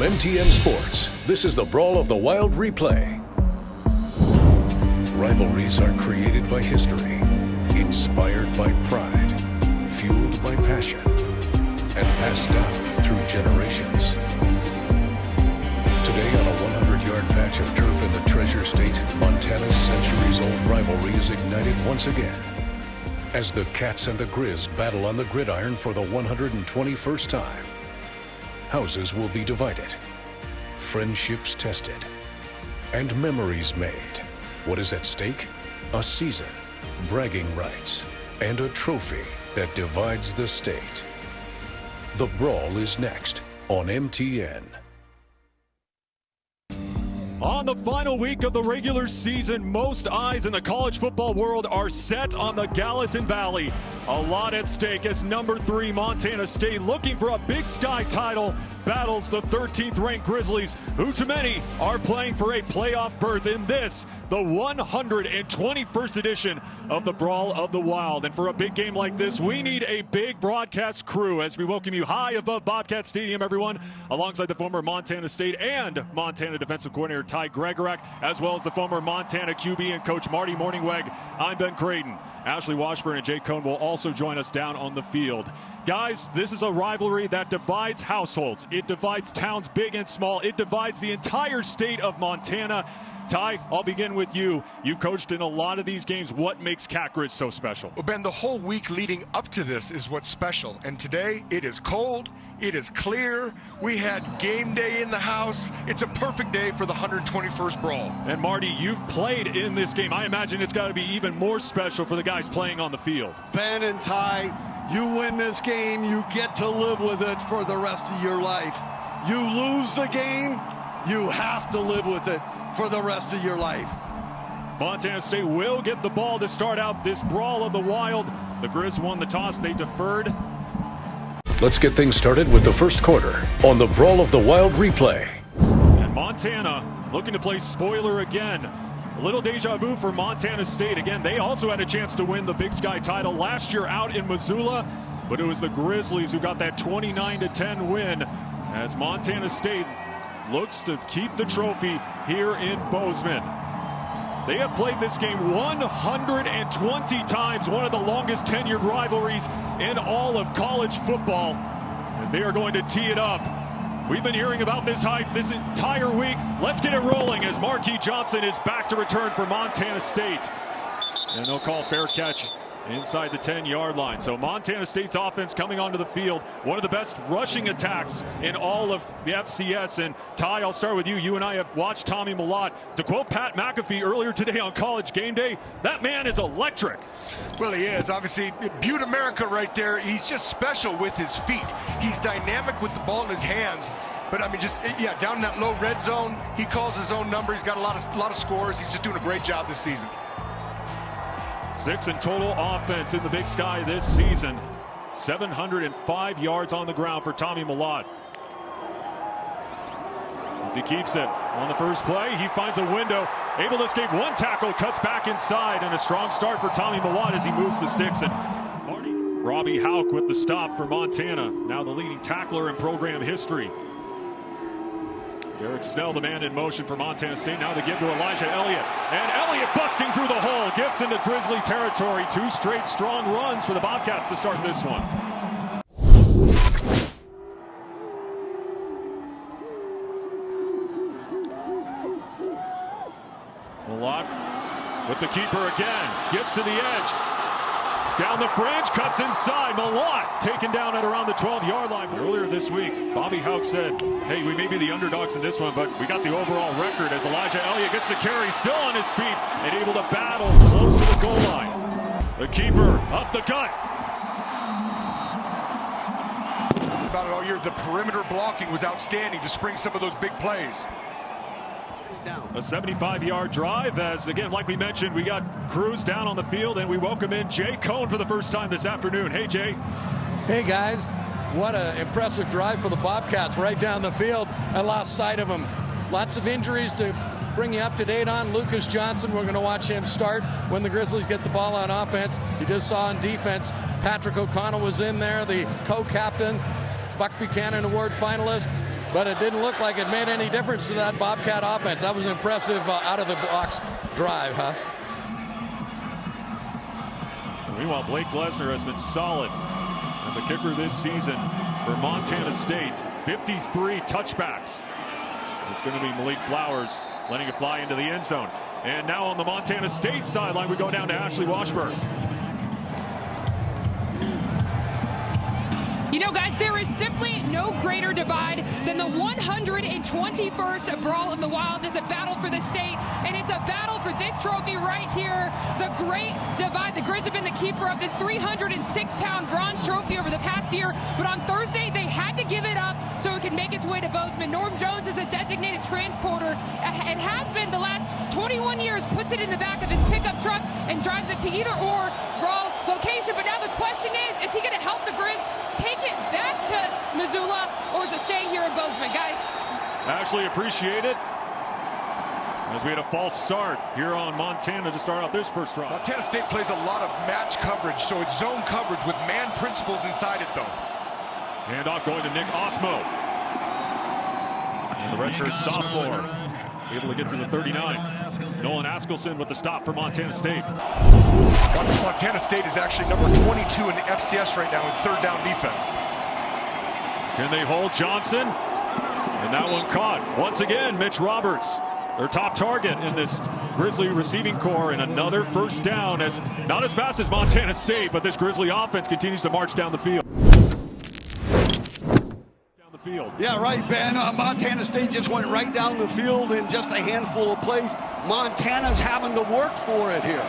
From MTN Sports, this is the Brawl of the Wild replay. Rivalries are created by history, inspired by pride, fueled by passion, and passed down through generations. Today, on a 100 yard patch of turf in the Treasure State, Montana's centuries old rivalry is ignited once again. As the Cats and the Grizz battle on the gridiron for the 121st time, houses will be divided, friendships tested, and memories made. What is at stake? A season, bragging rights, and a trophy that divides the state. The Brawl is next on MTN. On the final week of the regular season, most eyes in the college football world are set on the Gallatin Valley. A lot at stake as number three Montana State, looking for a Big Sky title, battles the 13th ranked Grizzlies, who to many are playing for a playoff berth in this, the 121st edition of the Brawl of the Wild. And for a big game like this, we need a big broadcast crew as we welcome you high above Bobcat Stadium, everyone, alongside the former Montana State and Montana defensive coordinator Ty Gregorak, as well as the former Montana QB and coach Marty Mornhinweg. I'm Ben Creighton. Ashley Washburn and Jay Cohn will also join us down on the field. Guys, this is a rivalry that divides households. It divides towns big and small. It divides the entire state of Montana. Ty, I'll begin with you. You've coached in a lot of these games. What makes Cat so special? Well, Ben, the whole week leading up to this is what's special. And today, it is cold, it is clear. We had game day in the house. It's a perfect day for the 121st Brawl. And Marty, you've played in this game. I imagine it's got to be even more special for the guys playing on the field. Ben and Ty, you win this game, you get to live with it for the rest of your life. You lose the game, you have to live with it for the rest of your life. Montana State will get the ball to start out this brawl of the wild. The Grizz won the toss, they deferred. Let's get things started with the first quarter on the Brawl of the Wild replay. And Montana looking to play spoiler again. A little deja vu for Montana State. Again, they also had a chance to win the Big Sky title last year out in Missoula, but it was the Grizzlies who got that 29 10 win as Montana State looks to keep the trophy here in Bozeman. They have played this game 120 times, one of the longest tenured rivalries in all of college football, as they are going to tee it up. We've been hearing about this hype this entire week. Let's get it rolling as Marquis Johnson is back to return for Montana State. And they'll call fair catch inside the 10 yard line. So Montana State's offense coming onto the field, one of the best rushing attacks in all of the FCS. And Ty, I'll start with you. You and I have watched Tommy Mellott. To quote Pat McAfee earlier today on College Game Day, that man is electric. Well, he is. Obviously, Butte America right there. He's just special with his feet. He's dynamic with the ball in his hands. But I mean, just yeah, down in that low red zone, he calls his own number. He's got a lot of a lot of scores. He's just doing a great job this season. Six in total offense in the Big Sky this season. 705 yards on the ground for Tommy Mellott. As he keeps it on the first play, he finds a window, able to escape one tackle, cuts back inside, and a strong start for Tommy Mellott as he moves the sticks. And Robbie Hauck with the stop for Montana, now the leading tackler in program history. Derryk Snell, the man in motion for Montana State. Now the give to Elijah Elliott. And Elliott busting through the hole. Gets into Grizzly territory. Two straight strong runs for the Bobcats to start this one. Mellott with the keeper again. Gets to the edge. Down the fringe, cuts inside. Mellott taken down at around the 12-yard line. Earlier this week, Bobby Hauck said, hey, we may be the underdogs in this one, but we got the overall record as Elijah Elliott gets the carry, still on his feet, and able to battle close to the goal line. The keeper up the gut. About it all year, the perimeter blocking was outstanding to spring some of those big plays. A 75-yard drive as, again, like we mentioned, we got crews down on the field, and we welcome in Jay Cohn for the first time this afternoon. Hey, Jay. Hey, guys. What an impressive drive for the Bobcats right down the field. I lost sight of him. Lots of injuries to bring you up to date on. Lucas Johnson, we're going to watch him start when the Grizzlies get the ball on offense. You just saw on defense, Patrick O'Connell was in there, the co-captain, Buck Buchanan Award finalist. But it didn't look like it made any difference to that Bobcat offense. That was an impressive uh, out of the box drive, huh? Meanwhile, Blake Glessner has been solid as a kicker this season for Montana State. 53 touchbacks. It's going to be Malik Flowers letting it fly into the end zone. And now on the Montana State sideline, we go down to Ashley Washburn. You know, guys, there is simply no greater divide than the 121st Brawl of the Wild. It's a battle for the state, and it's a battle for this trophy right here. The great divide. The Grizz have been the keeper of this 306-pound bronze trophy over the past year, but on Thursday they had to give it up so it could make its way to Bozeman. Norm Jones is a designated transporter. It has been the last 21 years, puts it in the back of his pickup truck and drives it to either or Brawl location. But now the question is, is he going to help the Grizz take it back to Missoula or to stay here in Bozeman, guys? Ashley, appreciate it. As we had a false start here on Montana to start out this first drive. Montana State plays a lot of match coverage, so it's zone coverage with man principles inside it, though. Handoff going to Nick Ostmo. And the redshirt sophomore able to get to the 39. Nolan Askelson with the stop for Montana State. Montana State is actually number 22 in the FCS right now in third down defense. Can they hold Johnson? And that one caught. Once again, Mitch Roberts, their top target in this Grizzly receiving corps, and another first down. As not as fast as Montana State, but this Grizzly offense continues to march down the field. Down the field. Yeah, right, Ben. Uh, Montana State just went right down the field in just a handful of plays. Montana's having to work for it here.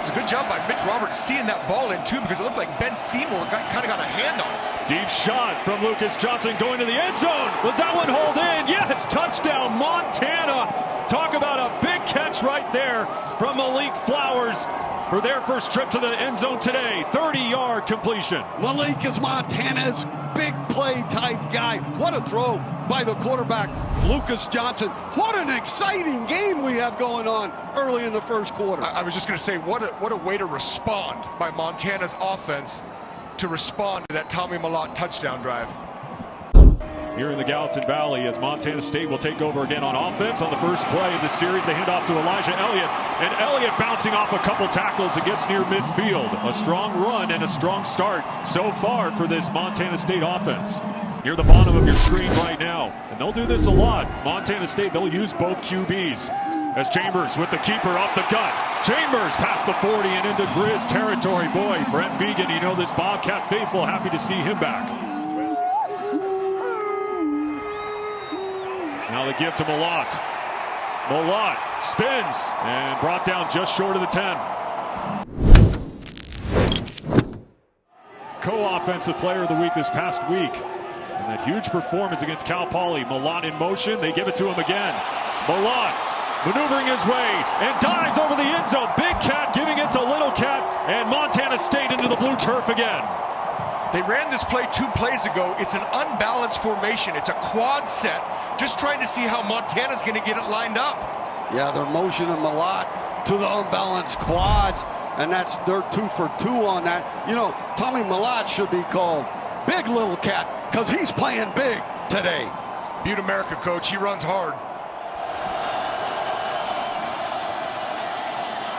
It's a good job by Mitch Roberts seeing that ball in too because it looked like Ben Seymour got, kind of got a hand on it. Deep shot from Lucas Johnson going to the end zone. Was that one hold in? Yes, touchdown Montana. Talk about a big catch right there from Malik Flowers for their first trip to the end zone today. 30-yard completion. Malik is Montana's big play type guy. What a throw by the quarterback, Lucas Johnson. What an exciting game we have going on early in the first quarter. I, I was just going to say, what a, what a way to respond by Montana's offense to respond to that Tommy Mellott touchdown drive. Here in the Gallatin Valley as Montana State will take over again on offense on the first play of the series. They hand off to Elijah Elliott, and Elliott bouncing off a couple tackles and gets near midfield. A strong run and a strong start so far for this Montana State offense. Near the bottom of your screen right now, and they'll do this a lot. Montana State, they'll use both QBs. As Chambers with the keeper off the gut. Chambers past the 40 and into Grizz territory. Boy, Brent Vigen, you know this Bobcat faithful, happy to see him back. Now the give to Mellott. Mellott spins and brought down just short of the 10. Co-offensive player of the week this past week. And that huge performance against Cal Poly. Mellott in motion. They give it to him again. Mellott maneuvering his way and dives over the end zone. Big Cat giving it to Little Cat and Montana State into the blue turf again. They ran this play two plays ago. It's an unbalanced formation. It's a quad set. Just trying to see how Montana's going to get it lined up. Yeah, they're motioning Mellott to the unbalanced quads, and that's they're two for two on that. You know, Tommy Mellott should be called Big Little Cat because he's playing big today. Butte America coach. He runs hard.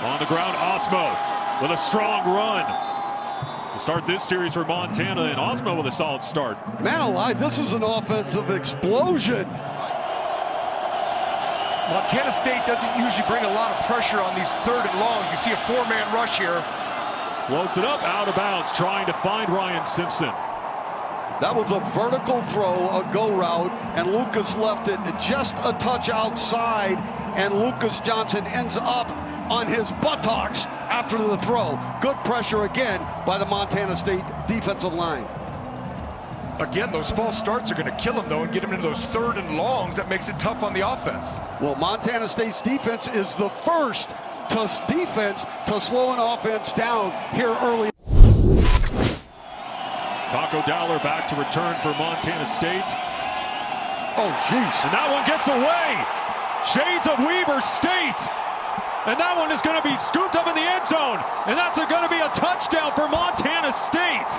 On the ground, Ostmo with a strong run. To start this series for Montana, and Ostmo with a solid start. Man alive, this is an offensive explosion. Montana State doesn't usually bring a lot of pressure on these third and longs. You see a four-man rush here. Floats it up, out of bounds, trying to find Ryan Simpson. That was a vertical throw, a go route, and Lucas left it just a touch outside, and Lucas Johnson ends up on his buttocks after the throw. Good pressure again by the Montana State defensive line. Again, those false starts are going to kill him, though, and get him into those third and longs. That makes it tough on the offense. Well, Montana State's defense is the first to defense to slow an offense down here early. Taco Dowler back to return for Montana State. Oh, jeez. And that one gets away. Shades of Weber State. And that one is going to be scooped up in the end zone. And that's going to be a touchdown for Montana State.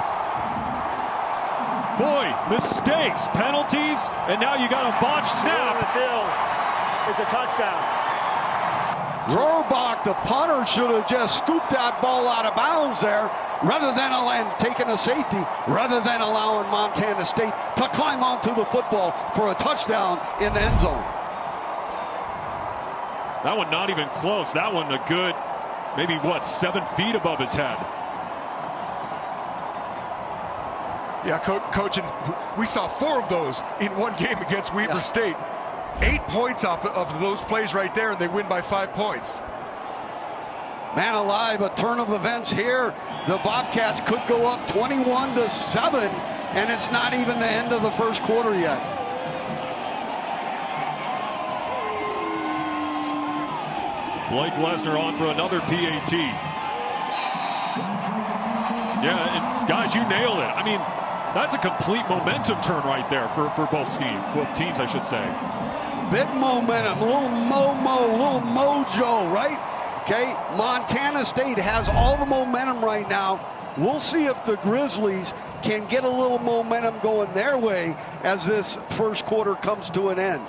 boy, mistakes, penalties, and now you got a botched snap. the field. It's a touchdown. Rohrbach, the punter, should have just scooped that ball out of bounds there rather than allowing, taking a safety, rather than allowing Montana State to climb onto the football for a touchdown in the end zone. That one not even close. That one a good, maybe what, seven feet above his head. Yeah, co coach, and we saw four of those in one game against Weber yeah. State. Eight points off of those plays right there, and they win by five points. Man alive, a turn of events here. The Bobcats could go up 21 to 7, and it's not even the end of the first quarter yet. Blake Glessner on for another PAT. Yeah, and guys, you nailed it. I mean, that's a complete momentum turn right there for, for both teams, both teams, I should say. Big momentum, little mo-mo, little mojo, right? Okay, Montana State has all the momentum right now. We'll see if the Grizzlies can get a little momentum going their way as this first quarter comes to an end.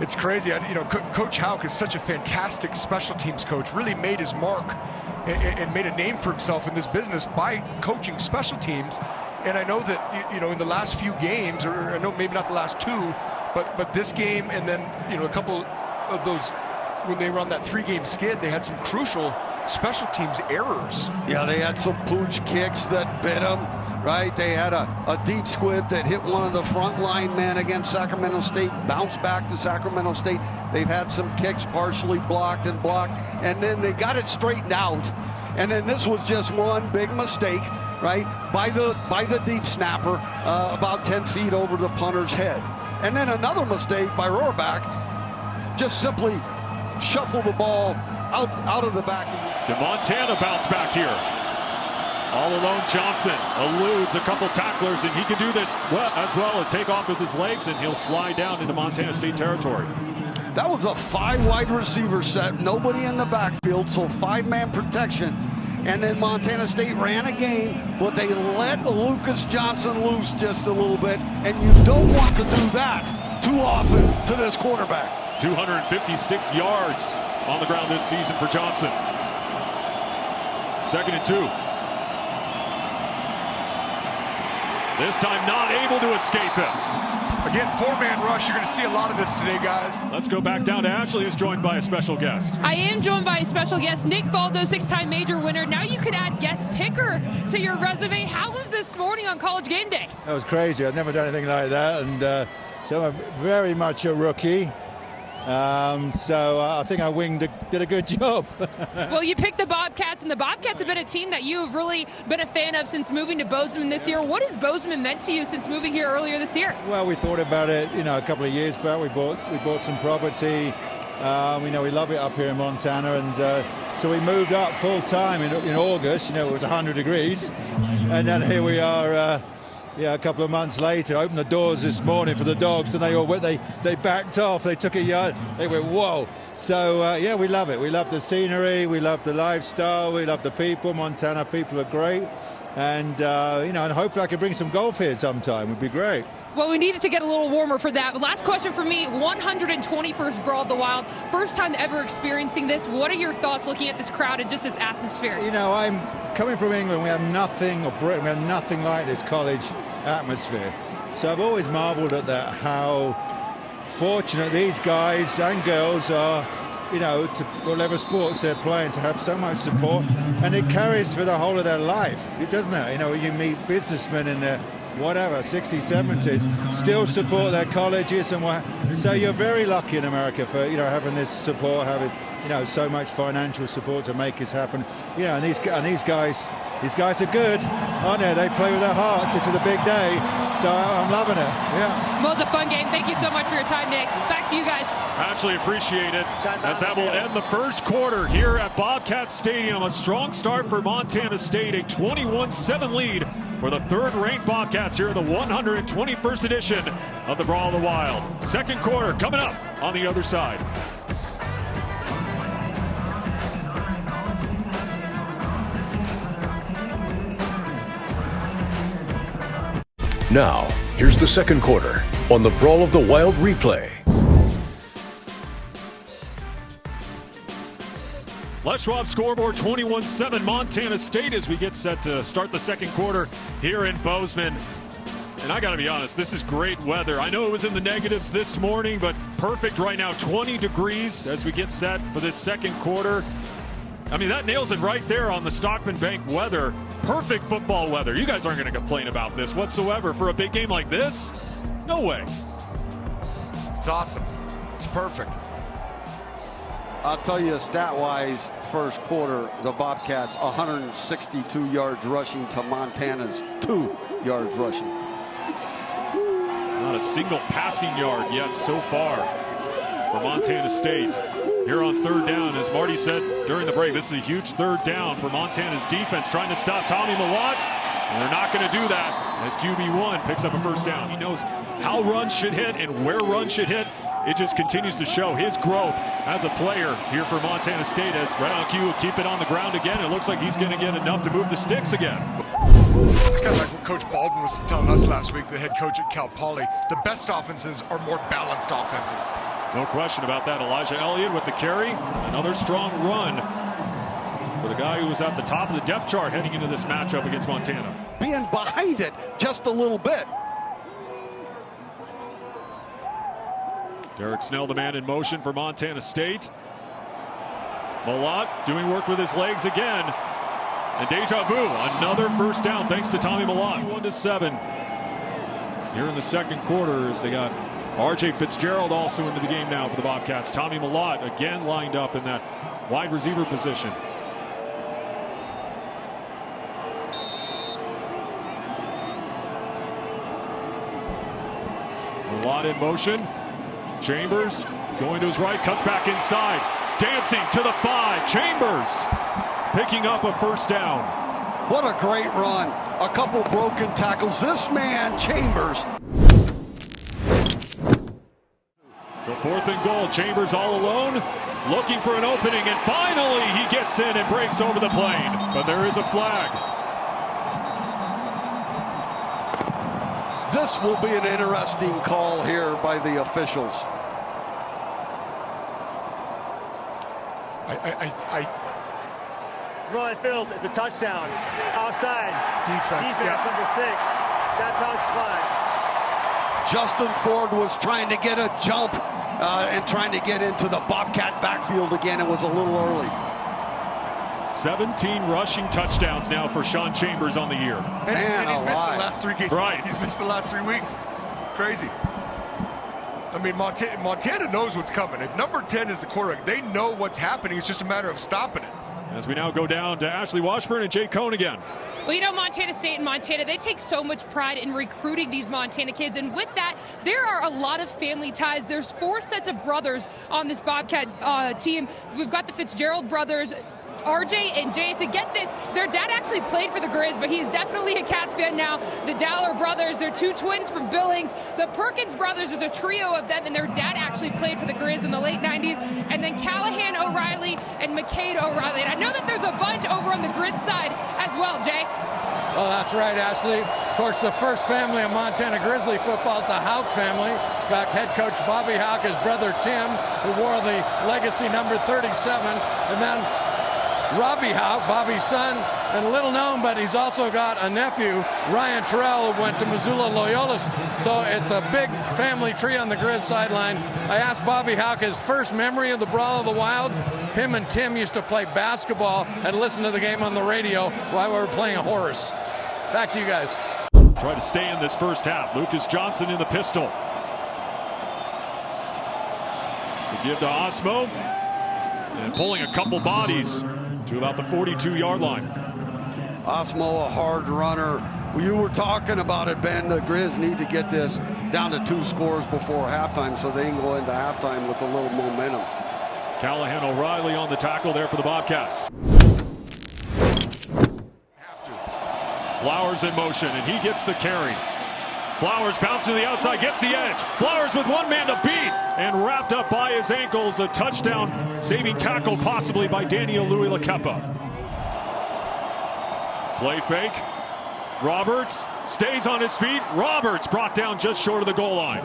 It's crazy. you know, Coach Hauck is such a fantastic special teams coach. Really made his mark and, and made a name for himself in this business by coaching special teams. And I know that you know in the last few games, or I know maybe not the last two, but but this game and then you know a couple of those when they were on that three-game skid, they had some crucial special teams errors. Yeah, they had some pooch kicks that bit them right? They had a, a deep squib that hit one of the front line men against Sacramento State, bounced back to Sacramento State. They've had some kicks partially blocked and blocked, and then they got it straightened out. And then this was just one big mistake, right, by the by the deep snapper, uh, about 10 feet over the punter's head. And then another mistake by Rohrbach, just simply shuffle the ball out out of the back. The Montana bounce back here. All alone Johnson eludes a couple tacklers, and he can do this well, as well and take off with his legs, and he'll slide down into Montana State territory. That was a five wide receiver set, nobody in the backfield, so five man protection. And then Montana State ran a game, but they let Lucas Johnson loose just a little bit, and you don't want to do that too often to this quarterback. 256 yards on the ground this season for Johnson. Second and two. This time not able to escape him. Again, four-man rush. You're going to see a lot of this today, guys. Let's go back down to Ashley, who's joined by a special guest. I am joined by a special guest, Nick Faldo, six-time major winner. Now you could add guest picker to your resume. How was this morning on College Game Day? That was crazy. I've never done anything like that, and uh, so I'm very much a rookie. Um, so uh, I think I winged a, did a good job. well, you picked the Bobcats, and the Bobcats have been a team that you have really been a fan of since moving to Bozeman this year. What has Bozeman meant to you since moving here earlier this year? Well, we thought about it, you know, a couple of years back. We bought we bought some property. Um, we know we love it up here in Montana, and uh, so we moved up full time in, in August. You know, it was 100 degrees, and then here we are. Yeah, a couple of months later, opened the doors this morning for the dogs, and they all went, they they backed off. They took a yard. They went, whoa. So uh, yeah, we love it. We love the scenery. We love the lifestyle. We love the people. Montana people are great, and uh, you know, and hopefully I can bring some golf here sometime. Would be great. Well, we needed to get a little warmer for that. Last question for me 121st Brawl of the Wild. First time ever experiencing this. What are your thoughts looking at this crowd and just this atmosphere? You know, I'm coming from England. We have nothing, or Britain, we have nothing like this college atmosphere. So I've always marveled at that, how fortunate these guys and girls are you know, to whatever sports they're playing, to have so much support, and it carries for the whole of their life, it doesn't it? You know, you meet businessmen in their whatever 60s, 70s, still support their colleges and what. So you're very lucky in America for you know having this support, having you know so much financial support to make this happen. You know, and these and these guys these guys are good, aren't they? They play with their hearts. This is a big day, so I'm loving it. Yeah. Well, it's a fun game. Thank you so much for your time, Nick. Back to you guys. Actually appreciate it. As that will end the first quarter here at Bobcat Stadium. A strong start for Montana State, a 21-7 lead for the third-ranked Bobcats here in the 121st edition of the Brawl of the Wild. Second quarter coming up on the other side. Now, here's the second quarter on the Brawl of the Wild replay. Les Schwab scoreboard 21 7 Montana State as we get set to start the second quarter here in Bozeman. And I got to be honest, this is great weather. I know it was in the negatives this morning, but perfect right now. 20 degrees as we get set for this second quarter. I mean, that nails it right there on the Stockman Bank weather. Perfect football weather. You guys aren't going to complain about this whatsoever for a big game like this. No way. It's awesome. It's perfect. I'll tell you, stat-wise, first quarter, the Bobcats 162 yards rushing to Montana's two yards rushing. Not a single passing yard yet so far for Montana State. Here on third down, as Marty said during the break, this is a huge third down for Montana's defense, trying to stop Tommy Mellott. And they're not going to do that as QB1 picks up a first down. He knows how runs should hit and where runs should hit. It just continues to show his growth as a player here for Montana State as right on cue will keep it on the ground again. It looks like he's going to get enough to move the sticks again. It's kind of like what Coach Baldwin was telling us last week, the head coach at Cal Poly. The best offenses are more balanced offenses. No question about that. Elijah Elliott with the carry. Another strong run for the guy who was at the top of the depth chart heading into this matchup against Montana. Being behind it just a little bit. Derryk Snell, the man in motion for Montana State. Mellott doing work with his legs again. And deja vu, another first down thanks to Tommy Mellott. One to seven. Here in the second quarter as they got R.J. Fitzgerald also into the game now for the Bobcats. Tommy Mellott again lined up in that wide receiver position. Mellott in motion. Chambers going to his right, cuts back inside. Dancing to the five. Chambers picking up a first down. What a great run. A couple broken tackles. This man, Chambers. So fourth and goal. Chambers all alone, looking for an opening, and finally he gets in and breaks over the plane. But there is a flag. This will be an interesting call here by the officials. I, I, I, Rolling field is a touchdown. Offside. Defense, Defense yeah. number six. That bounce flag. Justin Ford was trying to get a jump uh, and trying to get into the Bobcat backfield again. It was a little early. 17 rushing touchdowns now for Sean Chambers on the year. and, Man and he's missed alive. the last three games. Right. He's missed the last three weeks. Crazy. I mean, Montana, Montana knows what's coming. If number 10 is the quarterback, they know what's happening. It's just a matter of stopping it. As we now go down to Ashley Washburn and Jay Cohn again. Well, you know, Montana State and Montana, they take so much pride in recruiting these Montana kids. And with that, there are a lot of family ties. There's four sets of brothers on this Bobcat uh, team. We've got the Fitzgerald brothers. RJ and Jason, get this. Their dad actually played for the Grizz, but he's definitely a Cats fan now. The Dowler brothers, they're two twins from Billings. The Perkins brothers is a trio of them, and their dad actually played for the Grizz in the late 90s. And then Callahan O'Reilly and McCade O'Reilly. And I know that there's a bunch over on the Grizz side as well, Jay. Oh, that's right, Ashley. Of course, the first family of Montana Grizzly football is the Hauck family. Fact, head coach Bobby Hauck, his brother Tim, who wore the legacy number 37, and then Robbie Hauck, Bobby's son, and little known, but he's also got a nephew, Ryan Terrell, who went to Missoula Loyola. So it's a big family tree on the Grizz sideline. I asked Bobby Hauck his first memory of the Brawl of the Wild. Him and Tim used to play basketball and listen to the game on the radio while we were playing a horse. Back to you guys. Try to stay in this first half. Lucas Johnson in the pistol. To give to Ostmo. And pulling a couple bodies to about the 42 yard line. Ostmo, a hard runner. You were talking about it, Ben. The Grizz need to get this down to two scores before halftime so they can go into halftime with a little momentum. Callahan O'Reilly on the tackle there for the Bobcats. Flowers in motion, and he gets the carry. Flowers bouncing to the outside, gets the edge. Flowers with one man to beat, and wrapped up by his ankles. A touchdown saving tackle, possibly by Daniel Uluilakepa. Play fake. Roberts stays on his feet. Roberts brought down just short of the goal line.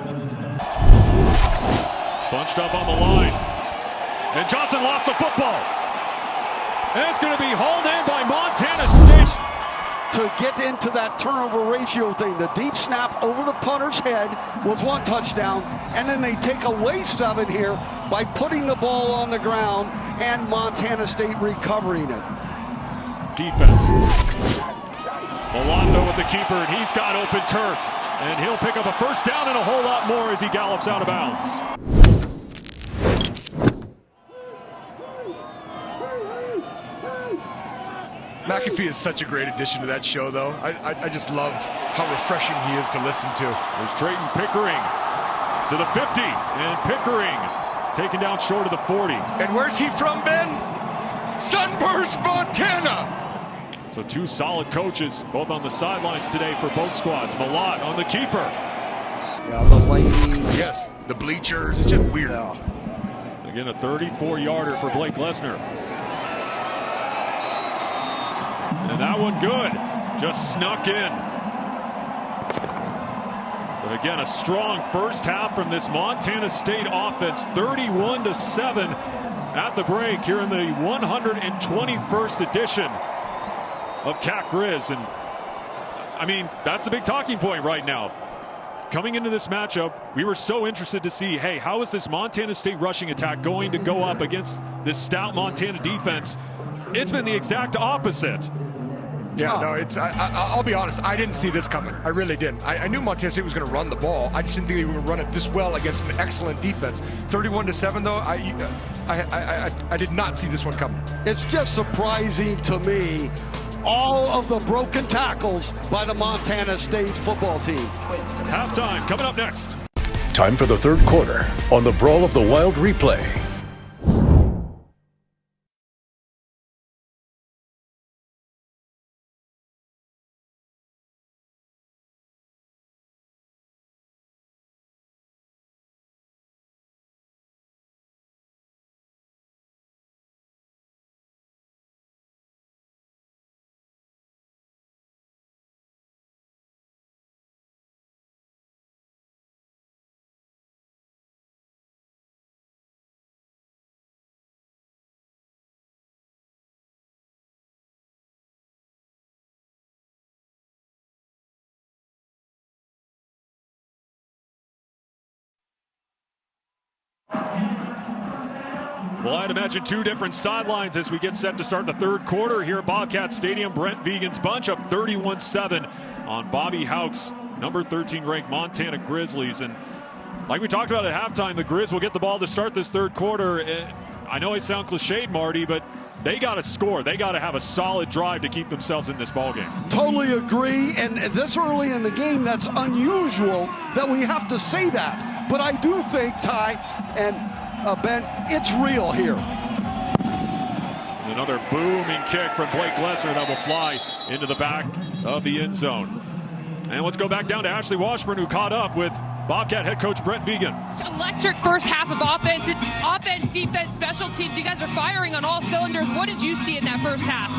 Bunched up on the line. And Johnson lost the football. And it's going to be hauled in by Montana State. To get into that turnover ratio thing, the deep snap over the punter's head was one touchdown, and then they take away seven here by putting the ball on the ground and Montana State recovering it. Defense. Milando with the keeper, and he's got open turf. And he'll pick up a first down and a whole lot more as he gallops out of bounds. McAfee is such a great addition to that show, though. I, I, I just love how refreshing he is to listen to. There's Trayton Pickering to the 50, and Pickering taken down short of the 40. And where's he from, Ben? Sunburst, Montana. So two solid coaches, both on the sidelines today for both squads. Mellott on the keeper. Yeah, the lady. Yes, the bleachers. It's just weird. Yeah. Again, a 34-yarder for Blake Glessner. And that one good. Just snuck in. But again, a strong first half from this Montana State offense. 31 to 7 at the break here in the 121st edition of Cat Grizz. And I mean, that's the big talking point right now. Coming into this matchup, we were so interested to see, hey, how is this Montana State rushing attack going to go up against this stout Montana defense? It's been the exact opposite. Yeah, no, it's. I, I, will be honest. I didn't see this coming. I really didn't. I, I knew Montana State was going to run the ball. I just didn't think they would run it this well against an excellent defense. 31 to seven, though. I, I, I, I, I did not see this one coming. It's just surprising to me all of the broken tackles by the Montana State football team. Halftime coming up next. Time for the third quarter on the Brawl of the Wild replay. I'd imagine two different sidelines as we get set to start the third quarter here at Bobcat Stadium. Brent Vigen's bunch up 31 7 on Bobby Hauck's number 13 ranked Montana Grizzlies. And like we talked about at halftime, the Grizz will get the ball to start this third quarter. Eh, I know I sound cliched, Marty, but they got to score. They got to have a solid drive to keep themselves in this ball game. Totally agree. And this early in the game, that's unusual that we have to say that. But I do think, Ty, and uh, Ben, it's real here. Another booming kick from Blake Glessner that will fly into the back of the end zone. And let's go back down to Ashley Washburn, who caught up with Bobcat head coach Brent Vigen. Electric first half of offense, offense, defense, special teams. You guys are firing on all cylinders. What did you see in that first half?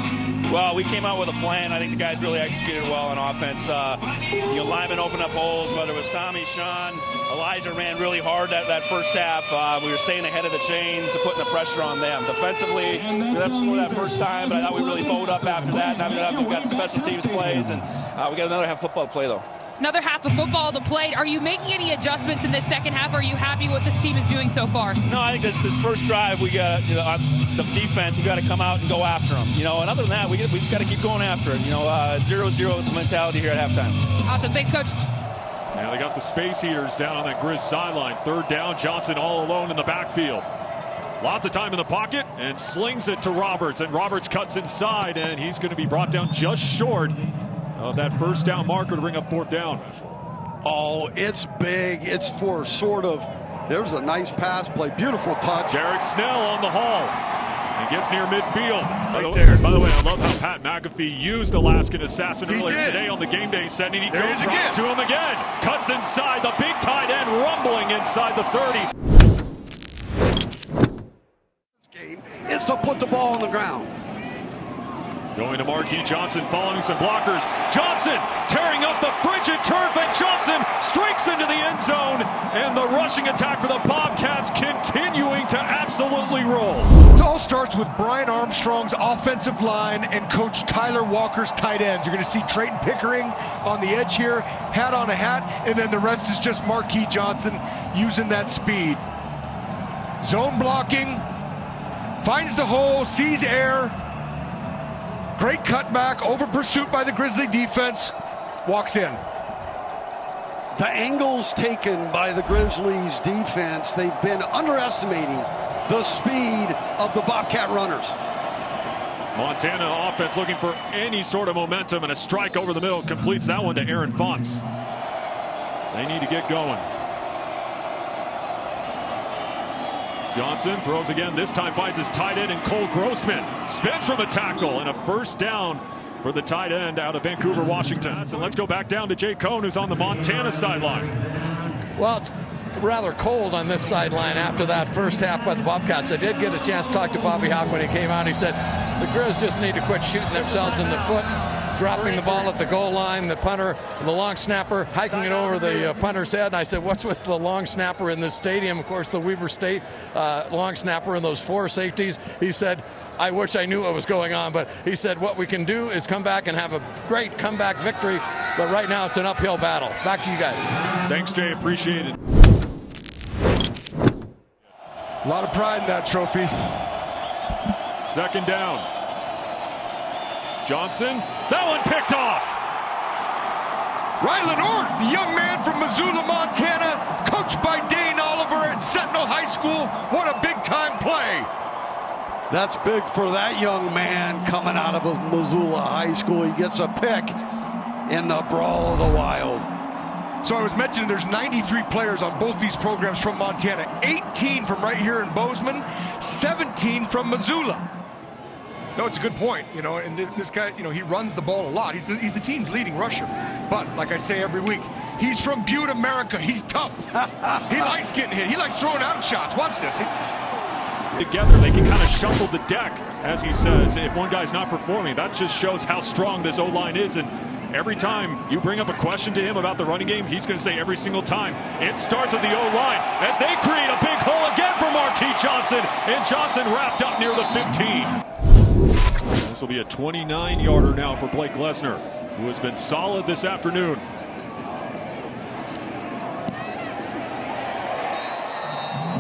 Well, we came out with a plan. I think the guys really executed well on offense. Uh, you know, linemen opened up holes, whether it was Tommy, Sean, Elijah ran really hard that, that first half. Uh, we were staying ahead of the chains, putting the pressure on them. Defensively, we didn't score that first time, but I thought we really bowed up after that. Now we've got the special teams plays, and uh, we got another half football play, though another half of football to play. Are you making any adjustments in this second half? Or are you happy with this team is doing so far? No, I think this this first drive we got you know on the defense we got to come out and go after them. You know, and other than that we, we just got to keep going after it. You know, uh, zero zero mentality here at halftime. Awesome, thanks, coach. Now they got the space heaters down on that Grizz sideline. Third down, Johnson all alone in the backfield. Lots of time in the pocket and slings it to Roberts. And Roberts cuts inside, and he's going to be brought down just short of that first down marker to bring up fourth down. Oh, it's big. It's for sort of. There's a nice pass play. Beautiful touch. Derryk Snell on the haul. And gets near midfield. Right by, the, there. by the way, I love how Pat McAfee used Alaskan Assassin He earlier did. today on the game day setting. He There he goes right again. to him again. Cuts inside the big tight end, rumbling inside the 30. This Game is to put the ball on the ground. Going to Marquis Johnson following some blockers. Johnson tearing up the frigid turf, and Johnson streaks into the end zone. And the rushing attack for the Bobcats continuing to absolutely roll. It all starts with Brian Armstrong's offensive line and Coach Tyler Walker's tight ends. You're going to see Trayton Pickering on the edge here, hat on a hat, and then the rest is just Marquis Johnson using that speed. Zone blocking, finds the hole, sees air, Great cutback, over pursuit by the Grizzly defense. Walks in. The angles taken by the Grizzlies defense, they've been underestimating the speed of the Bobcat runners. Montana offense looking for any sort of momentum and a strike over the middle completes that one to Aaron Fontes. They need to get going. Johnson throws again. This time finds his tight end and Cole Grossman spins from a tackle and a first down for the tight end out of Vancouver, Washington. And let's go back down to Jay Cohn, who's on the Montana sideline. Well, it's rather cold on this sideline after that first half by the Bobcats. I did get a chance to talk to Bobby Hauck when he came out. He said the Grizz just need to quit shooting themselves in the foot dropping the ball at the goal line, the punter, the long snapper hiking it over the uh, punter's head. And I said, What's with the long snapper in this stadium? Of course, the Weber State uh, long snapper and those four safeties. He said, I wish I knew what was going on, but he said, What we can do is come back and have a great comeback victory. But right now, it's an uphill battle. Back to you guys. Thanks, Jay. Appreciate it. A lot of pride in that trophy. Second down. Johnson, that one picked off. Rylan Ort, the young man from Missoula, Montana, coached by Dane Oliver at Sentinel High School. What a big time play. That's big for that young man coming out of Missoula High School. He gets a pick in the Brawl of the Wild. So I was mentioning there's 93 players on both these programs from Montana. 18 from right here in Bozeman, 17 from Missoula. No, it's a good point. You know, and this, this, guy, you know, he runs the ball a lot. He's the, he's the team's leading rusher. But like I say every week, he's from Butte, America. He's tough. he likes getting hit. He likes throwing out shots. Watch this. He... Together, they can kind of shuffle the deck, as he says. If one guy's not performing, that just shows how strong this O line is. And every time you bring up a question to him about the running game, he's going to say every single time, it starts with the O line as they create a big hole again for Marquis Johnson. And Johnson wrapped up near the 15. This will be a 29 yarder now for Blake Glessner, who has been solid this afternoon.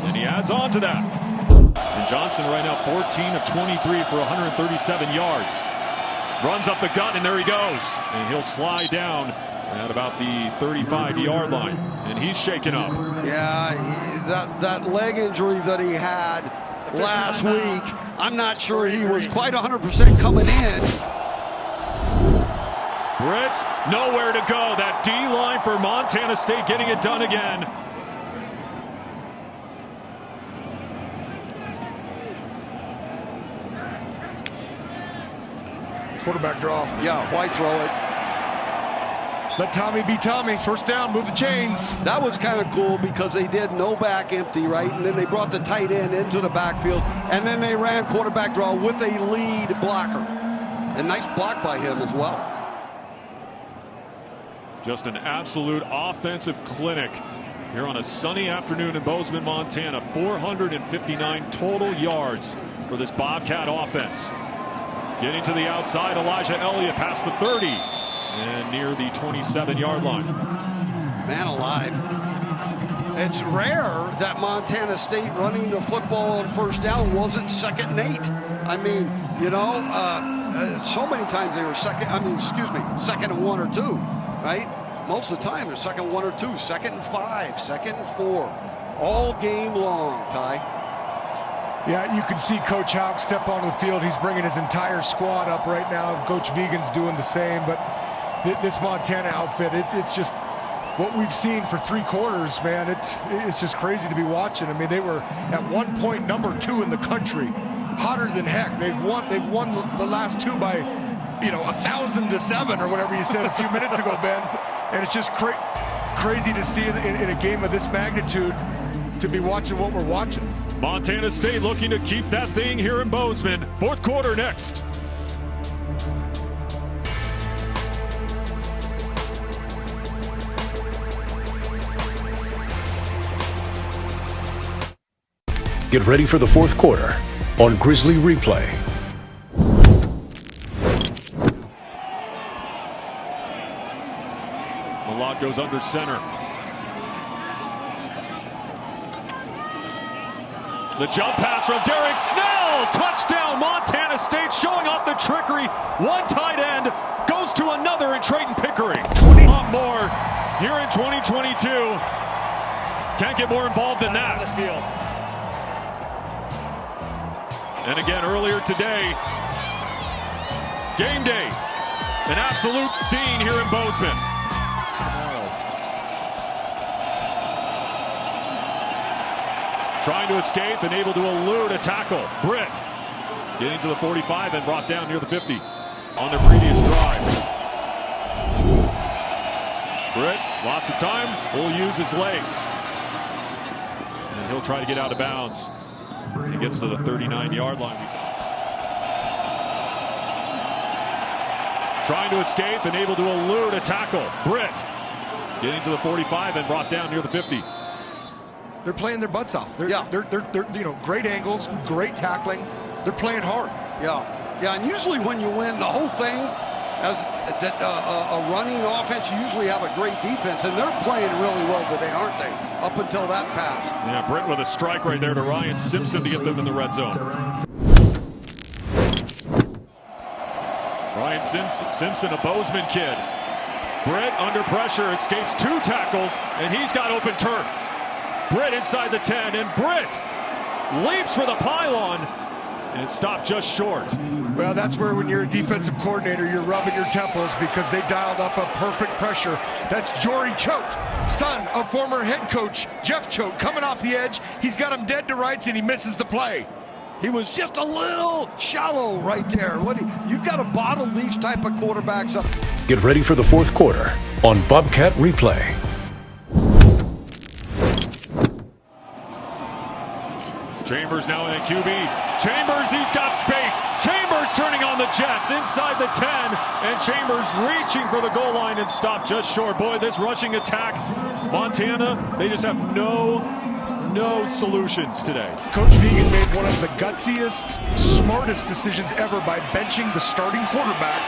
And he adds on to that. And Johnson right now 14 of 23 for 137 yards. Runs up the gut, and there he goes. And he'll slide down at about the 35 yard line. And he's shaken up. Yeah, he, that, that leg injury that he had last week. I'm not sure he was quite 100% coming in. Britt, nowhere to go. That D line for Montana State getting it done again. Quarterback draw. Yeah, why throw it? Let Tommy be Tommy. First down, move the chains. That was kind of cool because they did no back empty, right? And then they brought the tight end into the backfield. And then they ran quarterback draw with a lead blocker. And nice block by him as well. Just an absolute offensive clinic here on a sunny afternoon in Bozeman, Montana. 459 total yards for this Bobcat offense. Getting to the outside, Elijah Elliott past the 30 and near the 27 yard line. Man alive. It's rare that Montana State running the football on first down wasn't second and eight. I mean, you know, uh, uh, so many times they were second, I mean, excuse me, second and one or two, right? Most of the time they're second one or two, second and five, second and four, all game long, Ty. Yeah, you can see Coach Hauck step onto the field. He's bringing his entire squad up right now. Coach Vigen's doing the same, but this Montana outfit. It, it's just what we've seen for three quarters, man. It, it's just crazy to be watching. I mean, they were at one point number two in the country, hotter than heck. They've won. They've won the last two by, you know, a thousand to seven or whatever you said a few minutes ago, Ben. And it's just cra crazy to see in, in, in a game of this magnitude to be watching what we're watching. Montana State looking to keep that thing here in Bozeman. Fourth quarter next. Get ready for the fourth quarter on Grizzly Replay. Mellott goes under center. The jump pass from Derryk Snell. Touchdown, Montana State showing off the trickery. One tight end goes to another in Trayton Pickering. 20 more here in 2022. Can't get more involved than that. And again, earlier today, game day. An absolute scene here in Bozeman. Trying to escape and able to elude a tackle. Britt getting to the 45 and brought down near the 50 on their previous drive. Britt, lots of time, will use his legs. And he'll try to get out of bounds as he gets to the 39 yard line. He's Trying to escape and able to elude a tackle. Britt getting to the 45 and brought down near the 50. They're playing their butts off. They're, yeah. they're, they're, they're, you know, great angles, great tackling. They're playing hard. Yeah. Yeah, and usually when you win the whole thing, as a, a, uh, uh, a running offense, you usually have a great defense, and they're playing really well today, aren't they? Up until that pass. Yeah, Britt with a strike right there to Ryan Simpson to get them in the red zone. Ryan Simpson, a Bozeman kid. Britt under pressure, escapes two tackles, and he's got open turf. Britt inside the 10, and Britt leaps for the pylon, and it stopped just short. Well, that's where when you're a defensive coordinator, you're rubbing your temples because they dialed up a perfect pressure. That's Jory Choate, son of former head coach Jeff Choate, coming off the edge. He's got him dead to rights, and he misses the play. He was just a little shallow right there. What you, you've got to bottle these type of quarterbacks up. Get ready for the fourth quarter on Bobcat Replay. Chambers now in a QB. Chambers, he's got space. Chambers turning on the Jets inside the 10. And Chambers reaching for the goal line and stopped just short. Boy, this rushing attack, Montana, they just have no, no solutions today. Coach Vigen made one of the gutsiest, smartest decisions ever by benching the starting quarterback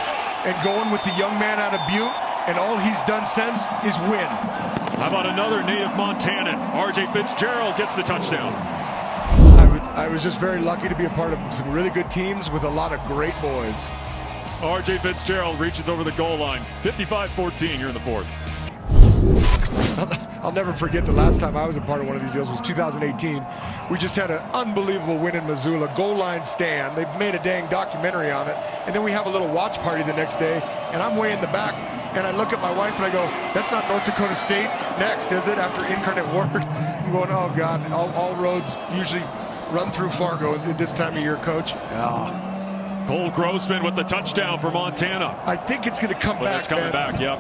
and going with the young man out of Butte. And all he's done since is win. How about another native Montanan? RJ Fitzgerald gets the touchdown. I was just very lucky to be a part of some really good teams with a lot of great boys. RJ Fitzgerald reaches over the goal line. 55-14 here in the fourth. I'll never forget the last time I was a part of one of these deals was 2018. We just had an unbelievable win in Missoula, goal line stand. They made a dang documentary on it. And then we have a little watch party the next day. And I'm way in the back. And I look at my wife and I go, that's not North Dakota State next, is it? After Incarnate Word. I'm going, oh, God, all, all roads usually run through Fargo at this time of year, Coach. Yeah. Cole Grossman with the touchdown for Montana. I think it's going to come but back. It's coming man. back, yep.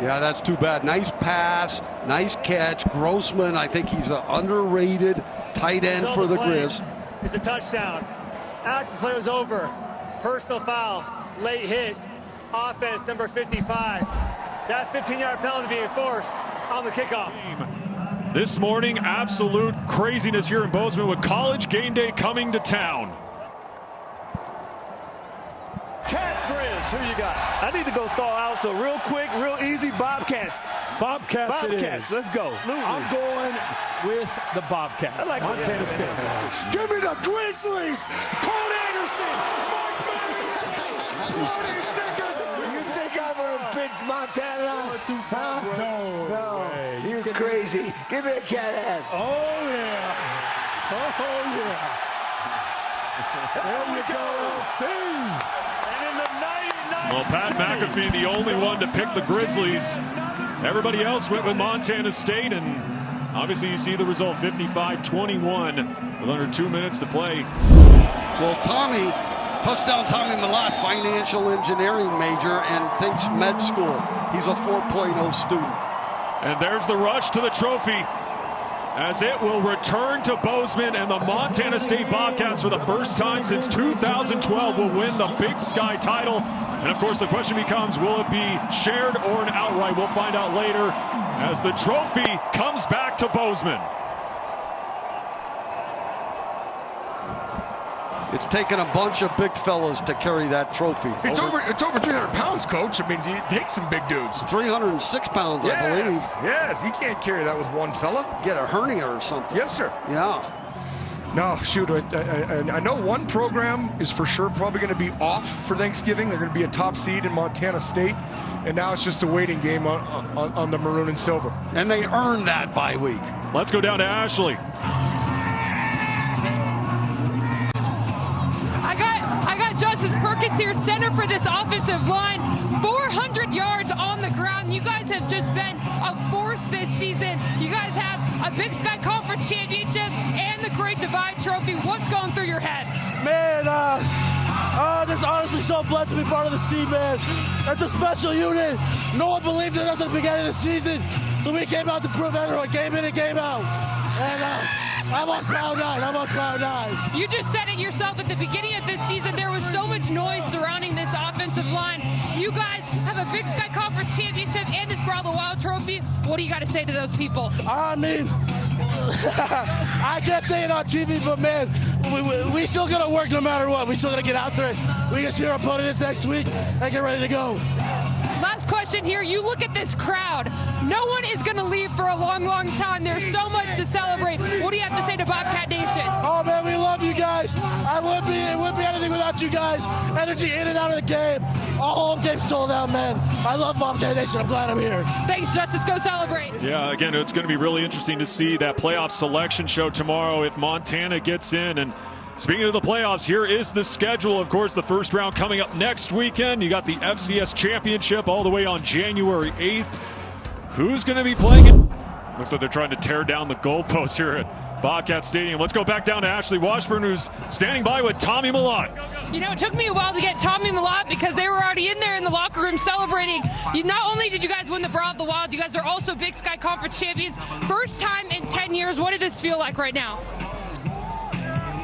Yeah, that's too bad. Nice pass, nice catch. Grossman, I think he's an underrated tight end for the, the Grizz. It's a touchdown. After the play was over, personal foul, late hit, offense number 55. That 15-yard penalty being forced on the kickoff. This morning, absolute craziness here in Bozeman with college game day coming to town. Cat Grizz, who you got? I need to go thaw out, so real quick, real easy, Bobcats. Bobcats, Bobcats, let's go. I'm going with the Bobcats. I like Montana yeah. State. Give me the Grizzlies! Paul Anderson! Mark You think I'm going to pick Montana? Huh? No, no. Way. You're you crazy. Give me a cat head. Oh, yeah. Oh, yeah. There you go, LC. Well, Pat McAfee, the only one to pick the Grizzlies. Everybody else went with Montana State, and obviously you see the result 55-21 with under two minutes to play. Well, Tommy, touchdown Tommy Mellott, financial engineering major and thinks med school. He's a 4.0 student. And there's the rush to the trophy as it will return to Bozeman and the Montana State Bobcats for the first time since 2012 will win the Big Sky title. And of course, the question becomes, will it be shared or an outright? We'll find out later as the trophy comes back to Bozeman. It's taken a bunch of big fellas to carry that trophy. It's over. It's over 300 pounds, coach. I mean, you take some big dudes. 306 pounds, I believe. Yes, he can't carry that with one fella. Get a hernia or something. Yes, sir. Yeah. No, shoot. I, I, I know one program is for sure probably going to be off for Thanksgiving. They're going to be a top seed in Montana State, and now it's just a waiting game on, on, on the maroon and silver. And they earned that bye week. Let's go down to Ashley. Justice here, center for this offensive line. 400 yards on the ground. You guys have just been a force this season. You guys have a Big Sky Conference championship and the Great Divide Trophy. What's going through your head? Man, uh, I'm just honestly so blessed to be part of this team, man. It's a special unit. No one believed in us at the beginning of the season, so we came out to prove everyone, game in and game out. And uh, I'm on cloud nine. I'm on cloud nine. You just said it yourself at the beginning of this season. There was so much noise surrounding this offensive line. You guys have a Big Sky Conference championship and this Brawl the Wild trophy. What do you got to say to those people? I mean, I can't say it on TV, but man, we, we, we still gonna work no matter what. We still gonna get after it. We can see our opponent is next week and get ready to go. Last question here. You look at this crowd. No one is going to leave for a long, long time. There's so much to celebrate. What do you have to say to Bobcat Nation? Oh man, we love you guys. I would be it wouldn't be anything without you guys. Energy in and out of the game. All home games sold out, man. I love Bobcat Nation. I'm glad I'm here. Thanks, Justice. Go celebrate. Yeah, again, it's going to be really interesting to see that playoff selection show tomorrow if Montana gets in. And speaking of the playoffs, here is the schedule. Of course, the first round coming up next weekend. You got the FCS Championship all the way on January 8th. Who's going to be playing it? Looks like they're trying to tear down the goalposts here at Bobcat Stadium. Let's go back down to Ashley Washburn, who's standing by with Tommy Mellott. You know, it took me a while to get Tommy Mellott because they were already in there in the locker room celebrating. You, not only did you guys win the Brawl of the Wild, you guys are also Big Sky Conference champions. First time in 10 years. What did this feel like right now?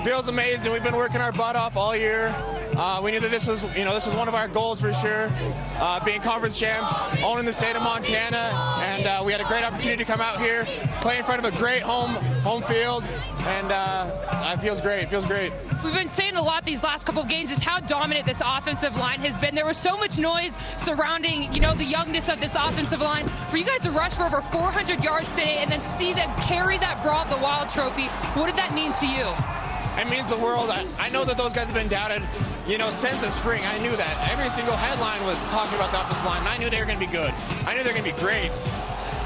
Feels amazing. We've been working our butt off all year. Uh, we knew that this was, you know, this was one of our goals for sure. Uh, being conference champs, owning the state of Montana, and uh, we had a great opportunity to come out here, play in front of a great home home field, and uh, it feels great. It feels great. We've been saying a lot these last couple of games just how dominant this offensive line has been. There was so much noise surrounding, you know, the youngness of this offensive line. For you guys to rush for over 400 yards today and then see them carry that Brawl the Wild trophy, what did that mean to you? It means the world. I, I know that those guys have been doubted, you know, since the spring. I knew that. Every single headline was talking about the offensive line, and I knew they were going to be good. I knew they were going to be great.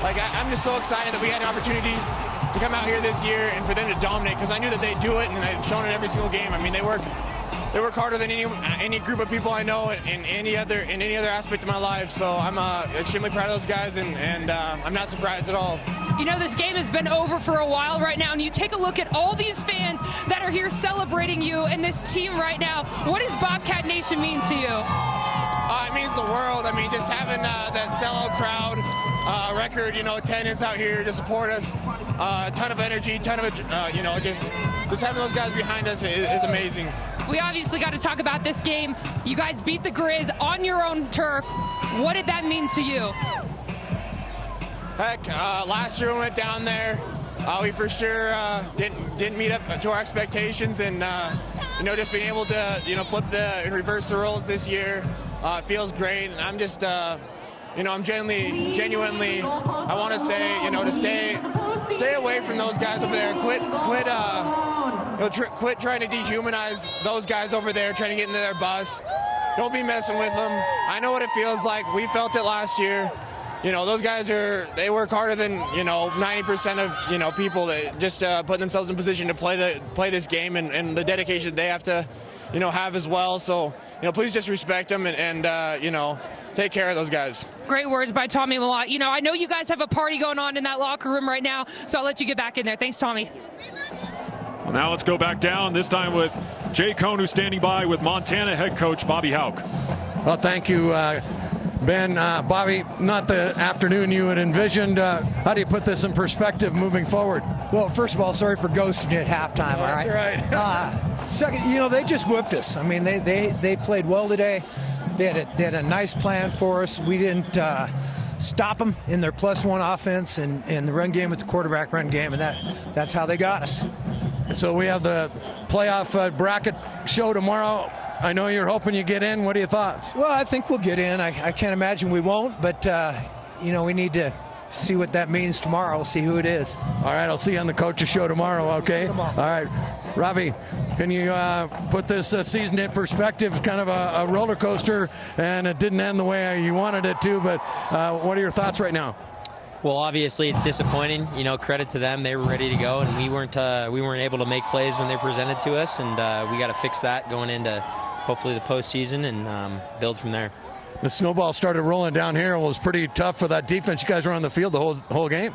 Like, I, I'm just so excited that we had an opportunity to come out here this year and for them to dominate because I knew that they'd do it, and they've shown it every single game. I mean, they work. They work harder than any any group of people I know in any other in any other aspect of my life. So I'm uh, extremely proud of those guys, and, and uh, I'm not surprised at all. You know, this game has been over for a while right now, and you take a look at all these fans that are here celebrating you and this team right now. What does Bobcat Nation mean to you? Uh, it means the world. I mean, just having uh, that sellout crowd, uh, record, you know, attendance out here to support us, a ton of energy, ton of, uh, you know, just just having those guys behind us is, is amazing. We obviously got to talk about this game. You guys beat the Grizz on your own turf. What did that mean to you? Heck, uh, last year we went down there. Uh, we for sure uh, didn't didn't meet up to our expectations, and uh, you know, just being able to you know flip the and reverse the roles this year uh, feels great. And I'm just uh, you know I'm genuinely genuinely I want to say you know to stay stay away from those guys over there. Quit quit uh, you know, tr- quit trying to dehumanize those guys over there, trying to get into their bus. Don't be messing with them. I know what it feels like. We felt it last year you know, those guys are they work harder than you know 90% of you know people that just uh, put themselves in position to play the play this game and, and the dedication they have to you know have as well. So you know, please just respect them and, and uh, you know take care of those guys. Great words by Tommy Mellott. You know, I know you guys have a party going on in that locker room right now, so I'll let you get back in there. Thanks, Tommy. Well, now let's go back down, this time with Jay Cohn, who's standing by with Montana head coach Bobby Hauck. Well, thank you, uh, Ben. Uh, Bobby, not the afternoon you had envisioned. Uh, how do you put this in perspective moving forward? Well, first of all, sorry for ghosting you at halftime. all right. That's right. uh, second, you know, they just whipped us. I mean, they they, they played well today. They had a, they had a nice plan for us. We didn't uh, stop them in their plus one offense and, and the run game with the quarterback run game, and that that's how they got us. So we have the playoff uh, bracket show tomorrow. I know you're hoping you get in. What are your thoughts? Well, I think we'll get in. I, I can't imagine we won't, but uh, you know we need to see what that means tomorrow. See who it is. All right, I'll see you on the coaches show tomorrow. Okay. tomorrow. All right, Robbie, can you uh, put this uh, season in perspective? Kind of a, a, roller coaster, and it didn't end the way you wanted it to. But uh, what are your thoughts right now? Well, obviously it's disappointing. You know, credit to them; they were ready to go, and we weren't. Uh, we weren't able to make plays when they presented to us, and uh, we got to fix that going into hopefully the postseason and um, build from there. The snowball started rolling down here and was pretty tough for that defense. You guys were on the field the whole whole game.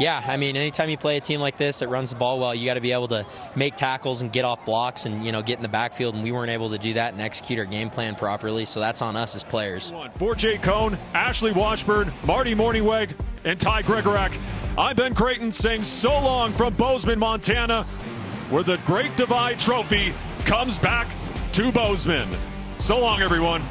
Yeah, I mean, anytime you play a team like this that runs the ball well, you got to be able to make tackles and get off blocks and you know get in the backfield. And we weren't able to do that and execute our game plan properly. So that's on us as players. For Jay Cohn, Ashley Washburn, Marty Mornhinweg, and Ty Gregorak, I'm Ben Creighton saying so long from Bozeman, Montana, where the Great Divide Trophy comes back to Bozeman. So long, everyone.